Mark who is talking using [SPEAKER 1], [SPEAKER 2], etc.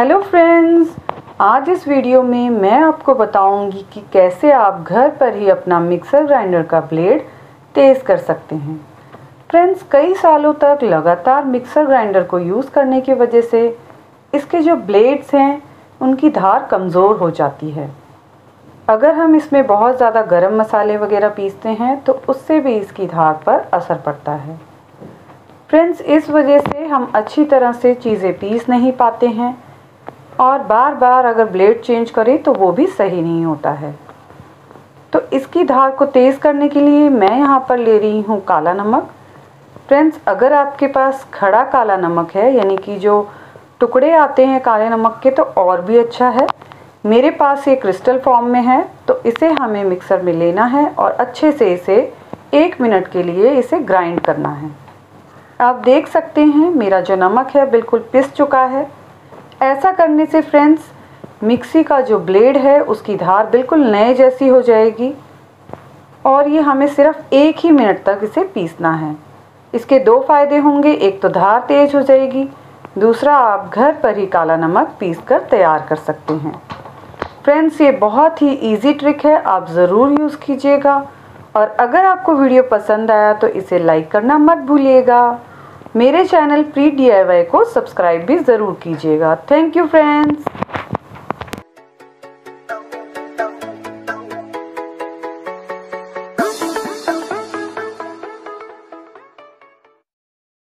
[SPEAKER 1] Hello friends आज इस video में मैं आपको बताऊँगी कि कैसे आप घर पर ही अपना मिक्सर ग्राइंडर का ब्लेड तेज़ कर सकते हैं। फ्रेंड्स कई सालों तक लगातार मिक्सर ग्राइंडर को यूज़ करने की वजह से इसके जो ब्लेड्स हैं, उनकी धार कमज़ोर हो जाती है। अगर हम इसमें बहुत ज़्यादा गरम मसाले वगैरह पीसते हैं तो उससे भी इसकी धार पर असर पड़ता है। फ्रेंड्स इस वजह से हम अच्छी तरह से चीज़ें पीस नहीं पाते हैं। और बार बार अगर ब्लेड चेंज करें तो वो भी सही नहीं होता है। तो इसकी धार को तेज़ करने के लिए मैं यहाँ पर ले रही हूँ काला नमक। फ्रेंड्स अगर आपके पास खड़ा काला नमक है, यानी कि जो टुकड़े आते हैं काले नमक के तो और भी अच्छा है। मेरे पास ये क्रिस्टल फॉर्म में है तो इसे हमें मिक्सर में लेना है और अच्छे से इसे एक मिनट के लिए इसे ग्राइंड करना है। आप देख सकते हैं, मेरा जो नमक है, बिल्कुल पिस चुका है। ऐसा करने से फ्रेंड्स मिक्सी का जो ब्लेड है, उसकी धार बिल्कुल नए जैसी हो जाएगी। और ये हमें सिर्फ़ एक ही मिनट तक इसे पीसना है। इसके दो फ़ायदे होंगे, एक तो धार तेज़ हो जाएगी, दूसरा आप घर पर ही काला नमक पीस कर तैयार कर सकते हैं। फ्रेंड्स ये बहुत ही इजी ट्रिक है, आप ज़रूर यूज़ कीजिएगा। और अगर आपको वीडियो पसंद आया तो इसे लाइक करना मत भूलिएगा। मेरे चैनल फ्री डी को सब्सक्राइब भी ज़रूर कीजिएगा। Thank you friends